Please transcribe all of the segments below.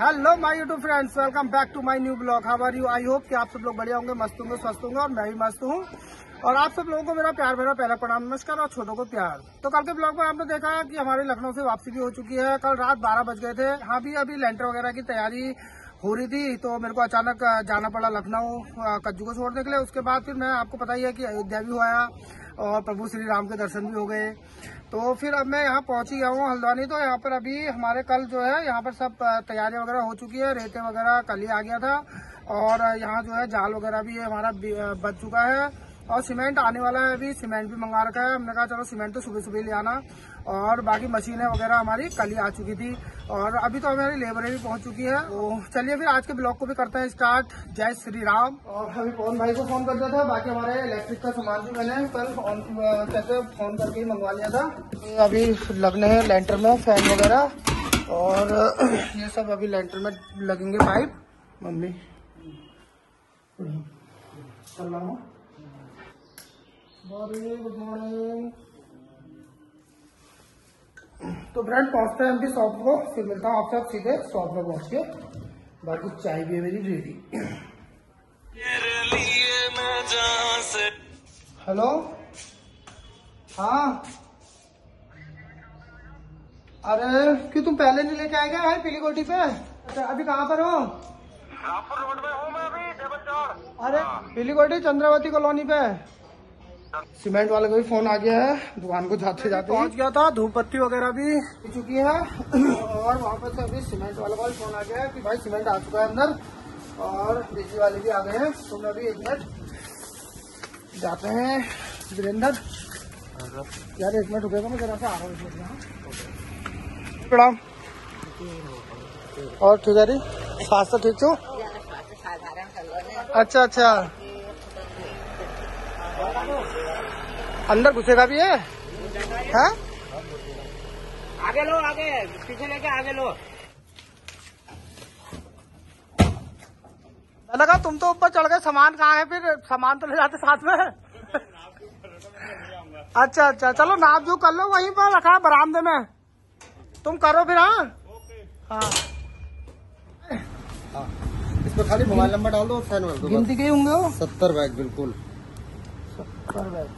Hello my YouTube friends welcome back to my new blog how are you I hope कि आप सब लोग बढ़िया होंगे, मस्त होंगे, स्वस्थ होंगे और मैं भी मस्त हूँ। और आप सब लोगों को मेरा प्यार भरा पहला प्रणाम, नमस्कार और छोटों को प्यार। तो कल के ब्लॉग में आपने देखा कि हमारे लखनऊ से वापसी भी हो चुकी है। कल रात बारह बज गए थे। हाँ भी, अभी लेंटर वगैरह की तैयारी हो रही थी तो मेरे को अचानक जाना पड़ा लखनऊ कज्जू को छोड़ने के लिए। उसके बाद फिर मैं, आपको पता ही है कि अयोध्या भी हुआ और प्रभु श्री राम के दर्शन भी हो गए। तो फिर अब मैं यहाँ पहुँच गया हूँ, हल्द्वानी। तो यहाँ पर अभी हमारे कल जो है, यहाँ पर सब तैयारी वगैरह हो चुकी है। रेते वगैरह कल ही आ गया था। और यहाँ जो है, जाल वगैरह भी हमारा बच चुका है। और सीमेंट आने वाला है अभी, सीमेंट भी मंगा रखा है। हमने कहा, चलो, सीमेंट तो सुबह सुबह ले आना। और बाकी मशीनें वगैरह हमारी कल ही आ चुकी थी। और अभी तो हमारी लेबर भी पहुँच चुकी है। तो चलिए फिर आज के ब्लॉग को भी करते हैं स्टार्ट जय श्री राम। और अभी पवन भाई को फ़ोन कर दिया था बाकी हमारे इलेक्ट्रिक का सामान भी मैंने कल फ़ोन कैसे फ़ोन करके ही मंगवा लिया था। अभी लगने हैं लेंटर में फ़ैन वगैरह। और ये सब अभी लेंटर में लगेंगे पाइप मम्मी। चल रहा हूँ। गुड मॉर्निंग तो फ्रेंड पहुँचते हैं अभी शॉप को फिर मिलता हूँ आपसे सीधे शॉप में पहुँच के। बाकी चाय भी है मेरी रेडी हेलो हाँ। अरे क्यों तुम पहले नहीं लेके आए क्या भाई पीली कोटी पे? अच्छा अभी कहाँ पर हो? रोड में हूँ मैं अभी अरे पीली कोटी चंद्रावती कॉलोनी पे। सीमेंट वाले का भी फ़ोन आ गया है दुकान को जाते जाते पहुँच गया था धूप पत्ती वगैरह भी। हो चुकी है। और वहाँ पर से अभी सीमेंट वाले का भी फ़ोन आ गया है कि भाई सीमेंट आ चुका है अंदर। और बिजली वाले भी आ गए हैं। तो मैं अभी एक मिनट जाते हैं। वीरेंद्र। यार एक मिनट रुकेगा मैं जरा से आ रहा हूँ प्रणाम और ठीक है री स्वास्थ्य ठीक छो? अच्छा अच्छा। अंदर घुसेगा भी है हैं? आगे लो आगे। पीछे लेके आगे लो। कहा तुम तो ऊपर चढ़ गए सामान कहाँ है फिर? सामान तो ले जाते साथ में। अच्छा अच्छा चलो नाप जो कर लो वहीं पर रखा है बरामदे में। तुम करो फिर हाँ? हाँ। इस खाली मोबाइल नंबर डाल दो गिनती के होंगे सत्तर बैग बिल्कुल। बैग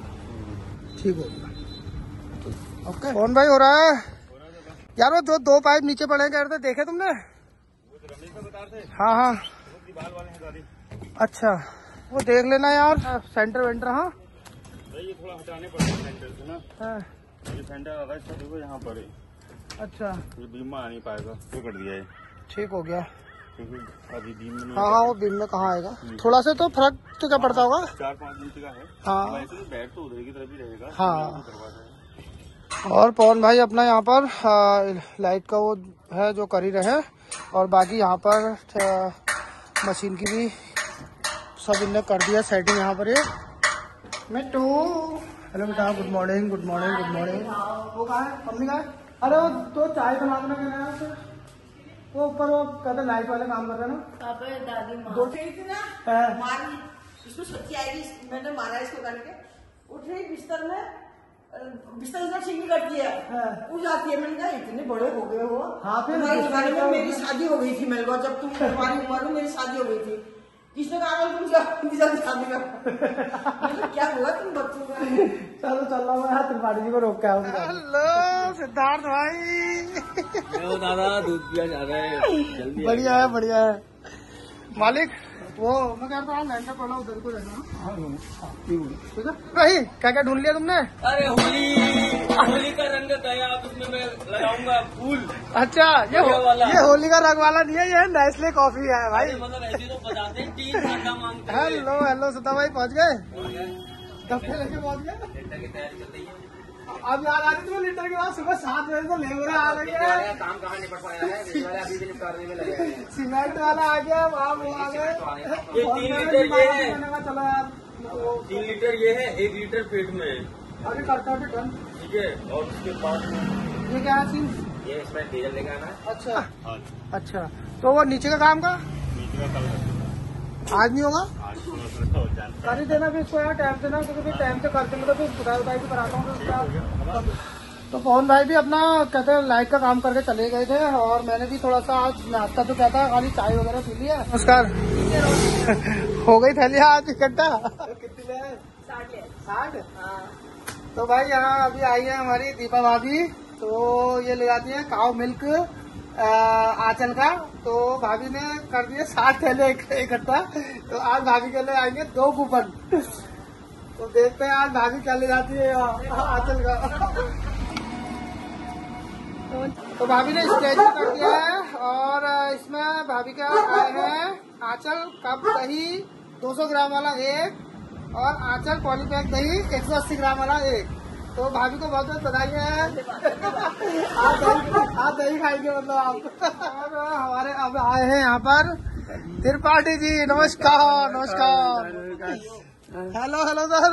ठीक हो गया। ओके कौन भाई हो रहा है? यार वो जो दो पाइप नीचे पड़े कह रहे थे देखे तुमने? हाँ हाँ। अच्छा वो देख लेना यार। सेंटर वेंटर हाँ। ये थोड़ा हटाने पड़ेगा सेंटर से ना। हाँ, ये सेंटर अगर देखो यहाँ पर। अच्छा। ये बीम आ नहीं पाएगा कर दिया है। ठीक हो गया। अभी बीम में हाँ हाँ वो बिल में कहाँ आएगा? थोड़ा सा तो फ़र्क तो क्या पड़ता होगा? चार पाँच इंच का है। हाँ। वैसे तो बैठ तो उधर की तरफ़ ही रहेगा। हाँ। और पवन भाई अपना यहाँ पर लाइट का वो है जो कर ही रहे और बाकी यहाँ पर मशीन की भी सब इनने कर दिया सेटिंग यहाँ पर ये। मिट्टू। हेलो बेटा good morning good morning good morning वो कहाँ है? मम्मी कहाँ है? अरे वो तो चाय बना देना कहना है उसे। वो ऊपर वो कहते लाइट वाले काम कर रहे हैं ना। अबे दादी माँ। दो- थी ना हाँ। मारी इसमें सच्ची आएगी मैंने मारा इसको करके। उठ रही बिस्तर में बिस्तर इतना ठीक करती है। वो जाती है मैंने कहा इतने बड़े हो गए वो हाँ, फिर तुम्हारी में मेरी शादी हो गई थी मेरे को जब तुम तुम्हारी उम्र में मेरी शादी हो गई थी। किसने कहा था तुम जल्दी जल्दी शादी कर। क्या हुआ तुम बच्चों का? चलो चलो मैं त्रिपाठी जी को रोक के आऊँगा। हेलो सिद्धार्थ भाई। दादा दूध पिया जा रहा है। बढ़िया है बढ़िया है। मालिक वो मैं कह रहा हूँ लैंडर पड़ा उधर को रहना। ठीक है क्या क्या ढूंढ लिया तुमने? अरे होली होली का रंग गया उसमें मैं लगाऊँगा फूल। अच्छा ये हो, ये होली का रंग वाला नहीं है ये नेस्ले कॉफ़ी है भाई। मतलब ऐसे तो बताते हैं तीन घंटा मांगते हेलो हेलो सता भाई पहुँच गए? लेके पहुँच गए? है अब याद आ रही तुम्हें लीटर के बाद सुबह सात बजे से लेबर आ रही है। काम कहाँ निपट पाया है? बीच अभी भी निपटाने में लगे सीमेंट वाला आ गया वहाँ वो आ गए तीन लीटर ये है चलो यार तीन लीटर ये है एक लीटर पेट में। अभी करता हूँ डन ठीक है और उसके बाद ये क्या है सीन ये इसमें डीजल लेके आना है। अच्छा। हाँ अच्छा। तो वो नीचे का काम का? नीचे का कल आज नहीं होगा? कर ही देना फिर इसको यार टाइम देना क्योंकि फिर टाइम से करते मतलब फिर बुधाई उधाई भी कराता हूँ तो उसका तो पवन भाई भी अपना कहते हैं लाइट का काम करके चले गए थे और मैंने भी थोड़ा सा आज नाश्ता तो कहता है खाली चाय वगैरह पी लिया। नमस्कार। हो गई थैली आज इकट्ठा? कितनी साठ तो भाई यहाँ अभी आई है हमारी दीपा भाभी तो ये ले जाती है काव मिल्क आंचल का तो भाभी ने कर दिए साठ थैले इक- इकट्ठा। तो आज भाभी के लिए आएँगे दो कूपन। तो देखते हैं आज भाभी क्या ले जाती है आंचल का। तो भाभी ने स्टेज कर दिया है, और इसमें भाभी का आए हैं। आंचल कप दही 200 ग्राम वाला एक, और आंचल पॉलीपैक दही 180 ग्राम वाला एक। तो भाभी को बहुत बहुत बधाई है। आप दही आज दही खाएँगे मतलब आप। हमारे अब आए हैं यहाँ पर त्रिपाठी जी, नमस्कार नमस्कार। हेलो हेलो सर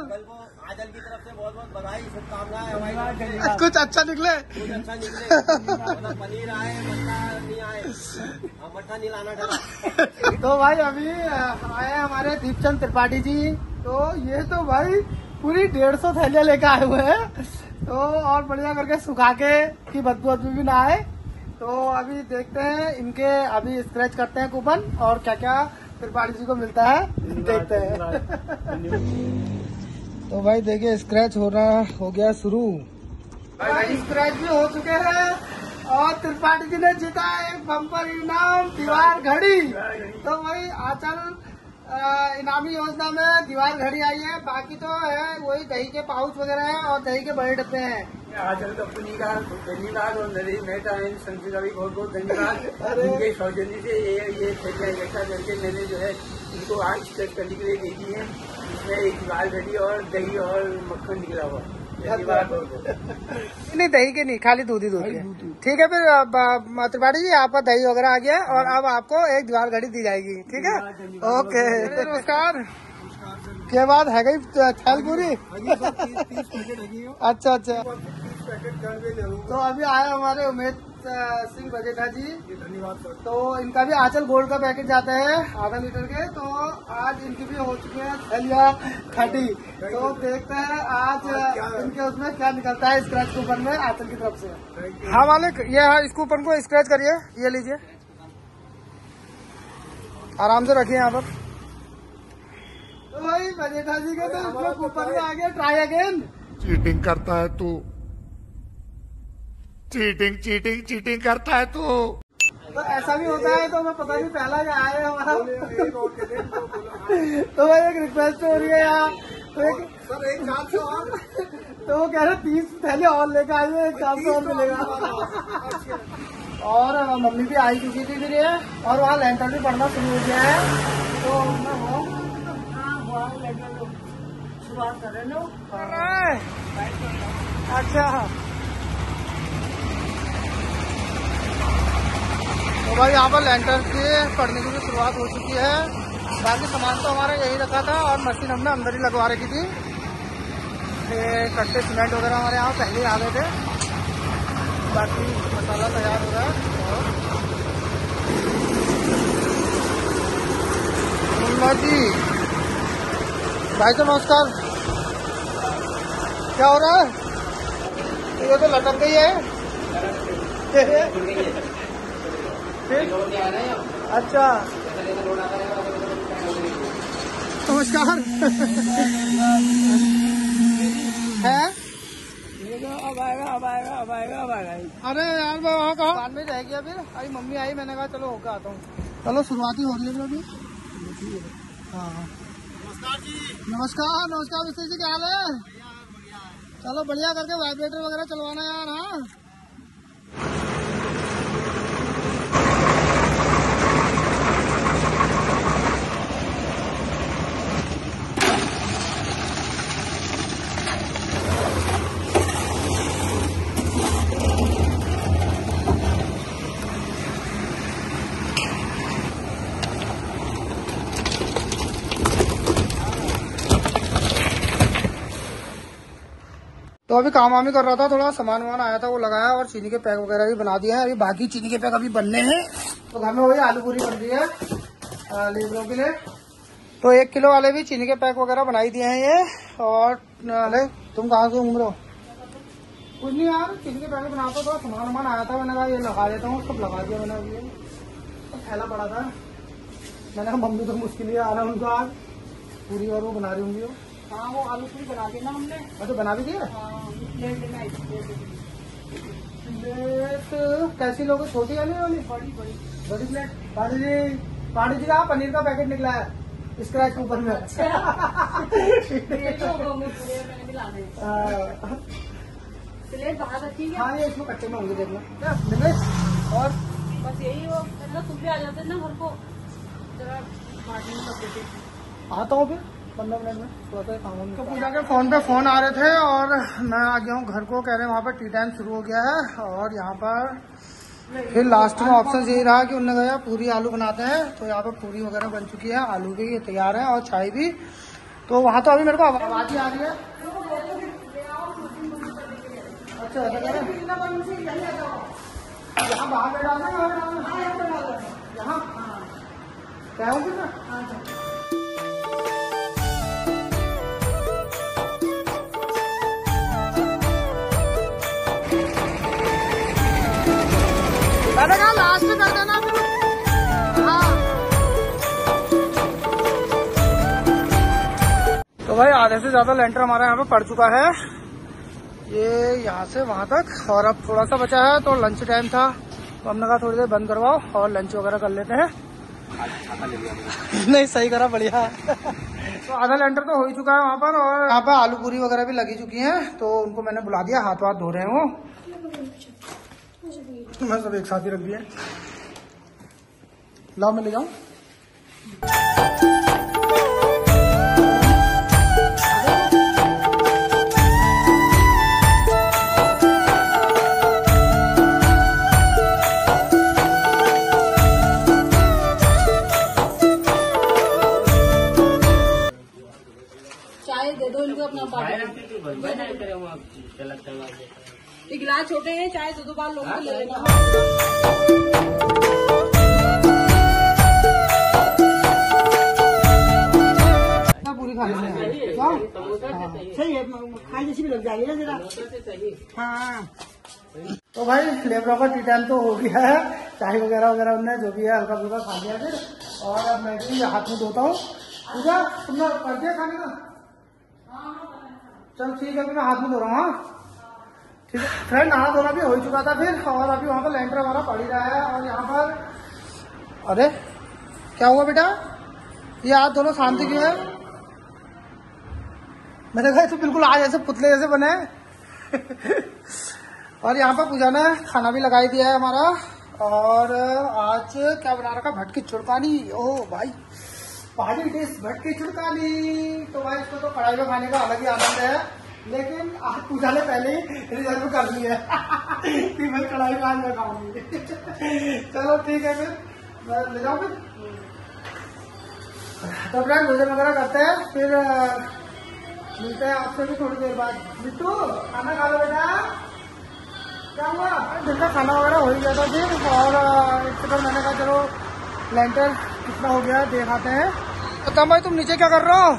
आजल की तरफ़ से बहुत बहुत बधाई शुभकामनाएँ हमारी कुछ अच्छा निकले? कुछ अच्छा निकले पनीर आए मट्ठा नहीं आए नहीं लाना तो भाई अभी आए हमारे दीपचंद त्रिपाठी जी। तो ये तो भाई पूरी डेढ़ सौ थैलियाँ लेकर आए हुए हैं। तो और बढ़िया करके सुखा के कि बदबू बदबू भी ना आए। तो अभी देखते हैं इनके अभी स्क्रैच करते हैं कूपन और क्या क्या त्रिपाठी जी को मिलता है देखते हैं तो भाई देखिए स्क्रैच होना हो गया शुरू। स्क्रैच भी हो चुके हैं और त्रिपाठी जी ने जीता एक बम्पर इनाम दीवार घड़ी। तो भाई आचल अ, इनामी योजना में दीवार घड़ी आई है बाकी तो है वही दही के पाउच वगैरह है और दही के बड़े डब्बे हैं। आजल कंपनी का धन्यवाद और नरेश मेहता एंड संजय का भी बहुत बहुत धन्यवाद। उनके सौजन्य से ये ये इकट्ठा करके मैंने जो है इनको आज चेक करने के लिए देखी है। इसमें एक दीवार घड़ी और दही और मक्खन निकला हुआ। नहीं, दही के नहीं, खाली दूध ही दूध के। ठीक है फिर त्रिपाठी जी, आपका दही वगैरह आ गया और अब आपको एक दीवार घड़ी दी जाएगी, ठीक है? ओके। नमस्कार। क्या बात है, गई थैल पूरी? अच्छा अच्छा। तो अभी आया हमारे उमेद सिंह बजेठा जी। धन्यवाद तो इनका भी आंचल गोल्ड का पैकेट जाता है आधा लीटर के। तो आज इनकी भी हो चुकी है थैलिया खटी तो देखते हैं आज इनके उसमें क्या निकलता है स्क्रैच कूपन में आंचल की तरफ़ से। हाँ मालिक ये है इस कूपन को स्क्रैच करिए ये लीजिए। आराम से रखिए यहाँ पर। तो भाई बजेठा जी के तो इसमें कूपन में आ गया ट्राई अगेन चीटिंग करता है तू। चीटिंग चीटिंग चीटिंग करता है तू। तो ऐसा भी होता है तो मैं पता नहीं पहला क्या आया हमारा तो भाई एक रिक्वेस्ट हो रही है यहाँ तो एक सर एक चांस और तो वो कह रहे तीस पहले और लेकर आइए एक चांस और मिलेगा। और मम्मी भी आई चुकी थी फिर और वहाँ लेंटर भी पढ़ना शुरू हो गया है। तो हो। शुरुआत कर रहे अच्छा। तो भाई, यहाँ पर लेंटर के पड़ने की भी शुरुआत हो चुकी है। बाकी सामान तो हमारा यही रखा था और मशीन हमने अंदर ही लगवा रखी थी। कट्टे सीमेंट वगैरह हमारे यहाँ पहले आ गए थे। बाकी मसाला तैयार हो रहा है। और जी, भाई साहब, नमस्कार। क्या हो रहा है? ये तो लटक गई है। अच्छा। नमस्कार। है? अब आएगा अब आएगा अब आएगा अब आएगा अरे यार मैं वहाँ कहा? बाद में जाएगी अभी अभी मम्मी आई मैंने कहा चलो होकर आता हूँ। चलो शुरुआती हो रही है अभी। हाँ। हाँ नमस्कार नमस्कार मिस्त्री जी क्या हाल है? चलो बढ़िया करके वाइब्रेटर वगैरह चलवाना यार हाँ। अभी काम वाम ही कर रहा था, थोड़ा सामान वामान आया था, वो लगाया और चीनी के पैक वगैरह भी बना दिया है। अभी बाकी चीनी के पैक अभी बनने हैं। तो घर में वही आलू पूरी बन रही है लेबरों के लिए। तो एक किलो वाले भी चीनी के पैक वगैरह बनाई दिए हैं ये। और अरे, तुम कहाँ से घूम रहे हो? कुछ नहीं यार, चीनी के पहले बनाता था सामान वामान आया था, मैंने कहा ये लगा देता हूँ, सब लगा दिया मैंने अभी। थैला पड़ा था। मैंने कहा, मम्मी तो मुश्किल ही आ रहा उनको आज। पूरी और वो बना रही होंगी हाँ वो आलू पूरी बना के ना हमने। अच्छा बना भी दिया? हाँ प्लेट है प्लेट प्लेट कैसी लोगे छोटी वाली वाली? बड़ी बड़ी। बड़ी प्लेट पानी जी पानी जी का पनीर का पैकेट निकला है स्क्रैच के ऊपर में। प्लेट मैंने भी लाने हैं। बाहर रखी है हाँ, ये इसमें कच्चे में होंगे देखना और? बस यही वो मतलब तुम भी आ जाते ना घर को। जरा आता हूँ फिर। पंद्रह मिनट में थोड़ा सा काम तो पूजा के फ़ोन पे फ़ोन आ रहे थे और मैं आ गया हूँ घर को कह रहे हैं वहाँ पर टी टाइम शुरू हो गया है और यहाँ पर फिर लास्ट में ऑप्शन यही रहा कि उन्होंने कहा पूरी आलू बनाते हैं। तो यहाँ पर पूरी वगैरह बन चुकी है आलू भी ये तैयार है और चाय भी। तो वहाँ तो अभी मेरे को आवाज़ ही आ रही है। अच्छा यहाँ बाहर बैठा यहाँ मैंने कहा लास्ट में कर देना हाँ। तो भाई आधे से ज़्यादा लेंटर हमारा यहाँ पे पड़ चुका है। ये यहाँ से वहाँ तक और अब थोड़ा सा बचा है तो लंच टाइम था। तो हमने कहा थोड़ी देर बंद करवाओ और लंच वगैरह कर लेते हैं। नहीं सही करा बढ़िया। तो आधा लेंटर तो हो ही चुका है वहाँ पर और यहाँ पर आलू पूरी वगैरह भी लगी चुकी हैं तो उनको मैंने बुला दिया हाथ वाथ धो रहे हैं। वो मैं सब एक साथ ही रख दिया लाओ मैं ले जाऊँ? चाय दे दो इनको अपना बांटो ये गिलास छोटे हैं चाय दो दो बार लोगों ले लेना। क्या? सही है खाई जैसी भी लग जाएगी ना जरा। हाँ। तो भाई लेबरों का टी तो हो गया है। चाय वगैरह वगैरह उनने जो भी है, हल्का फुल्का खा लिया फिर और अब मैं भी हाथ में धोता हूँ। पूजा तुमने कर दिया खाने? का चल ठीक है मैं हाथ में धो रहा हूँ हाँ? ठीक है? फ्रेंड नहा धोना भी हो चुका था फिर, और अभी वहाँ पर लेंटर हमारा पड़ ही रहा है, और यहाँ पर अरे, क्या हुआ बेटा? ये हाथ दोनों शांति क्यों है? मैंने ये तो बिल्कुल आज ऐसे पुतले जैसे बने और यहाँ पर पूजा ने खाना भी लगाई दिया है हमारा, और आज क्या बना रखा? भटकी चुड़कानी। ओह भाई, पहाड़ी डिश भटकी चुड़कानी। तो भाई, इसको तो कढ़ाई में खाने का अलग ही आनंद है। लेकिन आज पूजा ने पहले ही रिज़र्व कर लिया कि मैं कढ़ाई में आज मैं खाऊँगी चलो ठीक है फिर। मैं ले जाऊँ फिर? तो फ्रेंड भोजन वगैरह करते हैं फिर मिलते हैं आपसे भी थोड़ी देर बाद। बिट्टू खाना खा लो बेटा। क्या हुआ? दिन का खाना वगैरह हो ही गया था फिर और इसके बाद मैंने कहा चलो लेंटर कितना हो गया देखाते हैं। बता भाई तुम नीचे क्या कर रहे हो?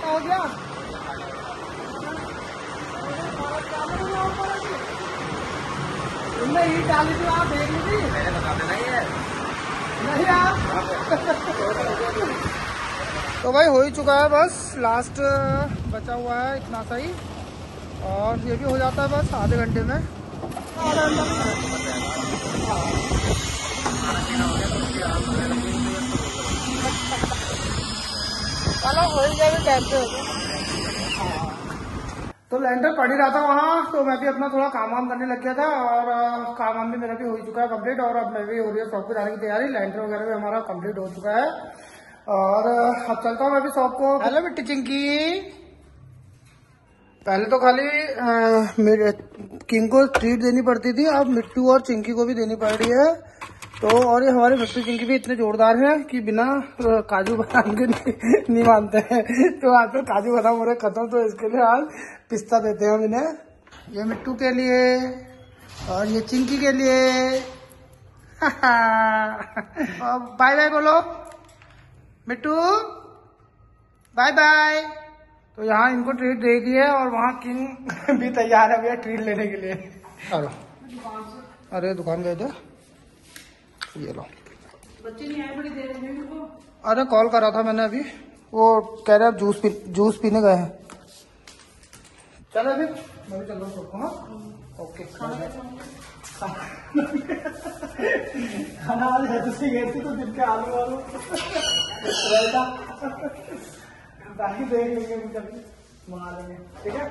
क्या हो गया। तुमने ईट डाली थी आप देख ली थी मैंने बता देना ये नहीं आप? तो भाई हो ही चुका है बस लास्ट बचा हुआ है इतना सा ही। और ये भी हो जाता है बस आधे घंटे में। चलो हो ही जाएगा टाइम पे तो लैंडर पड़ ही रहा था वहाँ तो मैं भी अपना थोड़ा काम वाम करने लग गया था और काम वाम भी मेरा भी हो चुका है कंप्लीट और अब मैं भी हो रही है शॉप को जाने की तैयारी। लैंडर वगैरह भी हमारा कंप्लीट हो चुका है। और अब चलता हूँ मैं भी शॉप को। हेलो बिट्टी चिंकी पहले तो खाली अ, मेरे किंग को ट्रीट देनी पड़ती थी अब मिट्टू और चिंकी को भी देनी पड़ रही है। तो और ये हमारे मिट्टू चिंकी भी इतने जोरदार हैं कि बिना काजू बादाम के नहीं, मानते हैं। तो आज तो काजू बादाम हो रहे खत्म तो इसके लिए आज पिस्ता देते हैं हम इन्हें। ये मिट्टू के लिए और ये चिंकी के लिए। बाय बाय बोलो। Mittu bye bye. तो यहाँ इनको ट्रीट दे दी है और वहाँ किंग भी तैयार है भैया ट्रीट लेने के लिए। अरे दुकान गए थे। ये लो। बच्चे नहीं आए बड़ी देर में अरे कॉल करा था मैंने अभी। वो कह रहे हैं जूस पी जूस पीने गए हैं। चलो अभी मैं भी चल रहा हूँ हाँ? ओके। खाना आज है से गए थे तो दिन के आलू वालू। रायता बाकी देख लेंगे कभी मंगा लेंगे ठीक है।